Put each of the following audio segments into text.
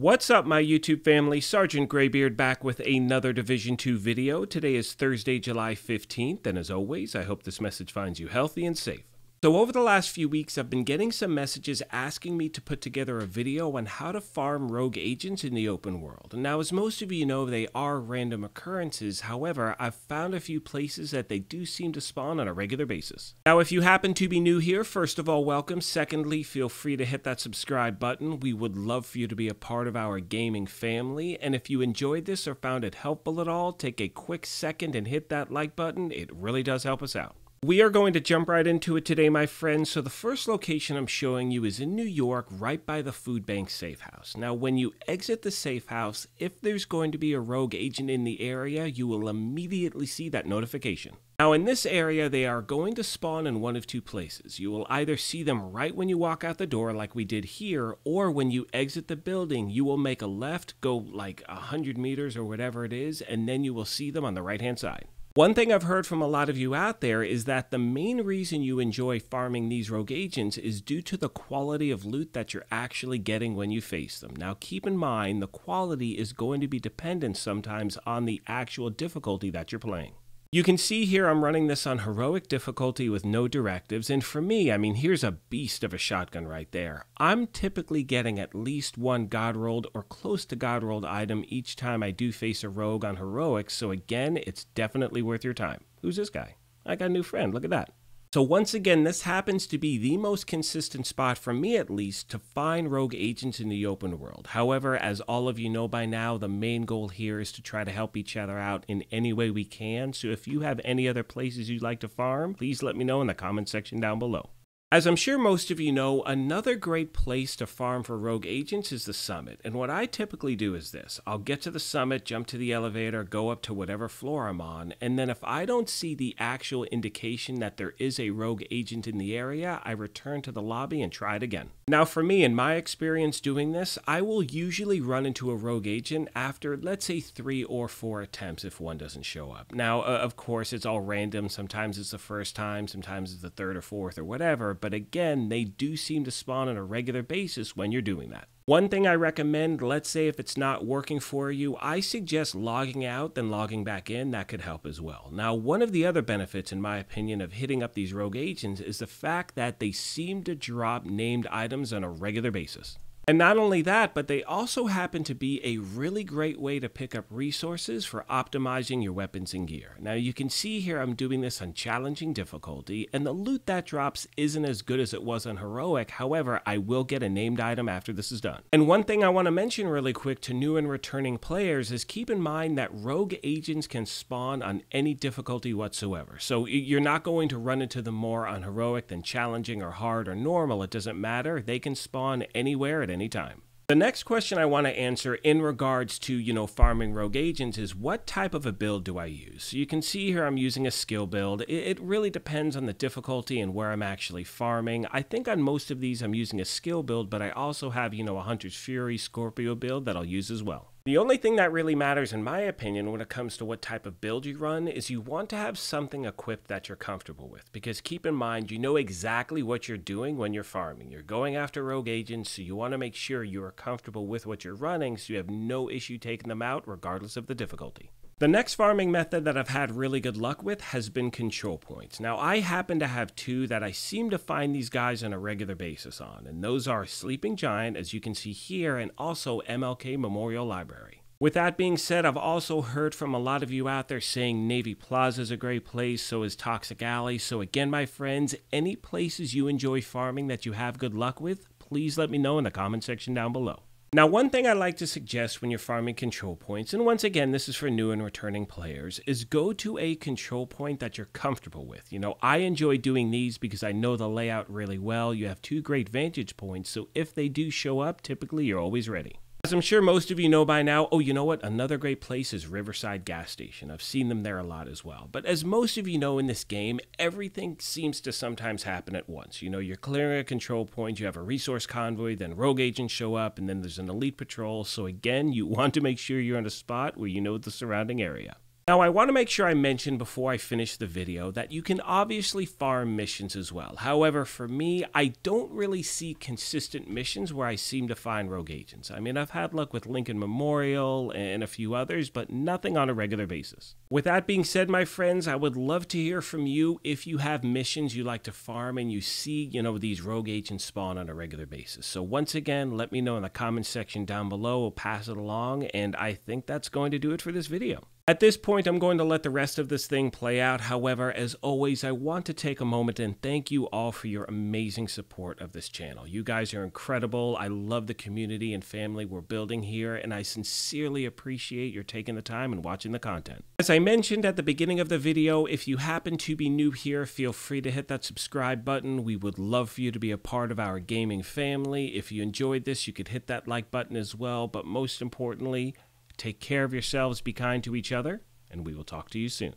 What's up, my YouTube family? Sergeant Greybeard back with another Division 2 video. Today is Thursday, July 15th, and as always, I hope this message finds you healthy and safe. So over the last few weeks, I've been getting some messages asking me to put together a video on how to farm rogue agents in the open world. And now, as most of you know, they are random occurrences. However, I've found a few places that they do seem to spawn on a regular basis. Now, if you happen to be new here, first of all, welcome. Secondly, feel free to hit that subscribe button. We would love for you to be a part of our gaming family. And if you enjoyed this or found it helpful at all, take a quick second and hit that like button. It really does help us out. We are going to jump right into it today, my friends. So, the first location I'm showing you is in New York, right by the Food Bank Safe House. Now, when you exit the safe house, if there's going to be a rogue agent in the area, you will immediately see that notification. Now, in this area, they are going to spawn in one of two places. You will either see them right when you walk out the door, like we did here, or when you exit the building, you will make a left, go like 100 meters or whatever it is, and then you will see them on the right hand side. One thing I've heard from a lot of you out there is that the main reason you enjoy farming these rogue agents is due to the quality of loot that you're actually getting when you face them. Now, keep in mind, the quality is going to be dependent sometimes on the actual difficulty that you're playing. You can see here I'm running this on heroic difficulty with no directives, and for me, I mean, here's a beast of a shotgun right there. I'm typically getting at least one god rolled or close to god rolled item each time I do face a rogue on heroic, so again, it's definitely worth your time. Who's this guy? I got a new friend, look at that. So once again, this happens to be the most consistent spot, for me at least, to find rogue agents in the open world. However, as all of you know by now, the main goal here is to try to help each other out in any way we can. So if you have any other places you'd like to farm, please let me know in the comment section down below. As I'm sure most of you know, another great place to farm for rogue agents is the summit. And what I typically do is this I'll get to the summit, jump to the elevator, go up to whatever floor I'm on, and then if I don't see the actual indication that there is a rogue agent in the area, I return to the lobby and try it again. Now, for me, in my experience doing this, I will usually run into a rogue agent after, let's say, three or four attempts if one doesn't show up. Now, uh, of course, it's all random. Sometimes it's the first time, sometimes it's the third or fourth or whatever but again, they do seem to spawn on a regular basis when you're doing that. One thing I recommend, let's say if it's not working for you, I suggest logging out then logging back in. That could help as well. Now, one of the other benefits, in my opinion, of hitting up these rogue agents is the fact that they seem to drop named items on a regular basis. And not only that, but they also happen to be a really great way to pick up resources for optimizing your weapons and gear. Now you can see here I'm doing this on challenging difficulty, and the loot that drops isn't as good as it was on heroic, however, I will get a named item after this is done. And one thing I want to mention really quick to new and returning players is keep in mind that rogue agents can spawn on any difficulty whatsoever. So you're not going to run into them more on heroic than challenging or hard or normal, it doesn't matter. They can spawn anywhere at any anytime. The next question I want to answer in regards to, you know, farming rogue agents is what type of a build do I use? So you can see here I'm using a skill build. It, really depends on the difficulty and where I'm actually farming. I think on most of these I'm using a skill build, but I also have, you know, a Hunter's Fury Scorpio build that I'll use as well. The only thing that really matters, in my opinion, when it comes to what type of build you run is you want to have something equipped that you're comfortable with. Because keep in mind, you know exactly what you're doing when you're farming. You're going after rogue agents, so you want to make sure you're comfortable with what you're running so you have no issue taking them out, regardless of the difficulty. The next farming method that I've had really good luck with has been control points. Now, I happen to have two that I seem to find these guys on a regular basis on, and those are Sleeping Giant, as you can see here, and also MLK Memorial Library. With that being said, I've also heard from a lot of you out there saying Navy Plaza is a great place, so is Toxic Alley. So, again, my friends, any places you enjoy farming that you have good luck with, please let me know in the comment section down below. Now, one thing I like to suggest when you're farming control points, and once again, this is for new and returning players, is go to a control point that you're comfortable with. You know, I enjoy doing these because I know the layout really well. You have two great vantage points, so if they do show up, typically you're always ready. As I'm sure most of you know by now, oh, you know what? Another great place is Riverside Gas Station. I've seen them there a lot as well. But as most of you know in this game, everything seems to sometimes happen at once. You know, you're clearing a control point, you have a resource convoy, then rogue agents show up, and then there's an elite patrol. So again, you want to make sure you're in a spot where you know the surrounding area. Now, I want to make sure I mention before I finish the video that you can obviously farm missions as well. However, for me, I don't really see consistent missions where I seem to find rogue agents. I mean, I've had luck with Lincoln Memorial and a few others, but nothing on a regular basis. With that being said, my friends, I would love to hear from you if you have missions you like to farm and you see, you know, these rogue agents spawn on a regular basis. So once again, let me know in the comments section down below. We'll pass it along, and I think that's going to do it for this video. At this point, I'm going to let the rest of this thing play out. However, as always, I want to take a moment and thank you all for your amazing support of this channel. You guys are incredible. I love the community and family we're building here, and I sincerely appreciate your taking the time and watching the content. As I mentioned at the beginning of the video, if you happen to be new here, feel free to hit that subscribe button. We would love for you to be a part of our gaming family. If you enjoyed this, you could hit that like button as well, but most importantly, Take care of yourselves, be kind to each other, and we will talk to you soon.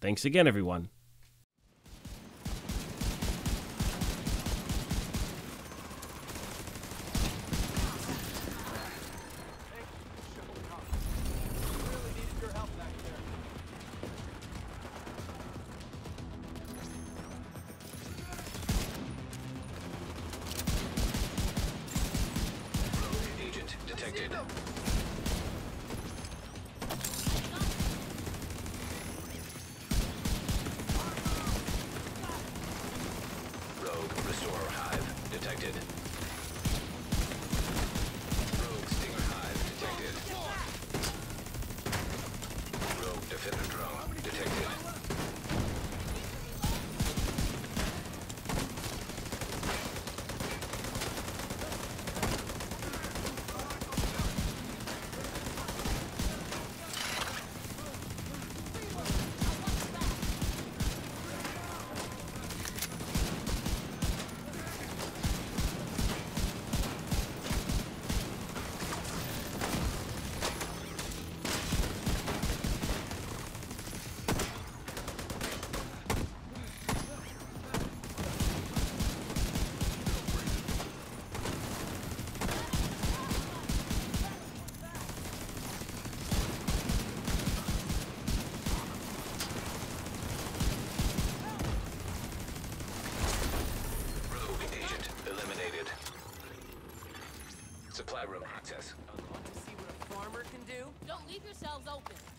Thanks again, everyone. Rogue Defender Drone detected. Rogue Agent eliminated. Supply room access unlocked. See what a farmer can do? Don't leave yourselves open.